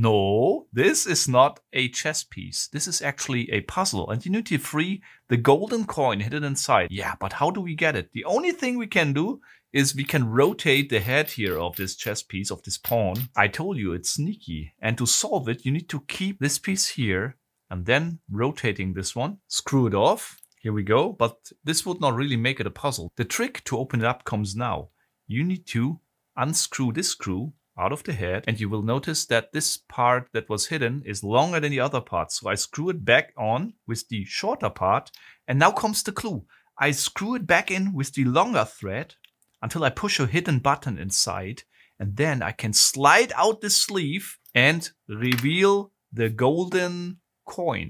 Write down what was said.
No, this is not a chess piece. This is actually a puzzle and you need to free the golden coin hidden inside. Yeah, but how do we get it? The only thing we can do is we can rotate the head here of this chess piece, of this pawn. I told you it's sneaky. And to solve it, you need to keep this piece here and then rotating this one, screw it off. Here we go. But this would not really make it a puzzle. The trick to open it up comes now. You need to unscrew this screw out of the head and you will notice that this part that was hidden is longer than the other part. So I screw it back on with the shorter part and now comes the clue. I screw it back in with the longer thread until I push a hidden button inside and then I can slide out the sleeve and reveal the golden coin.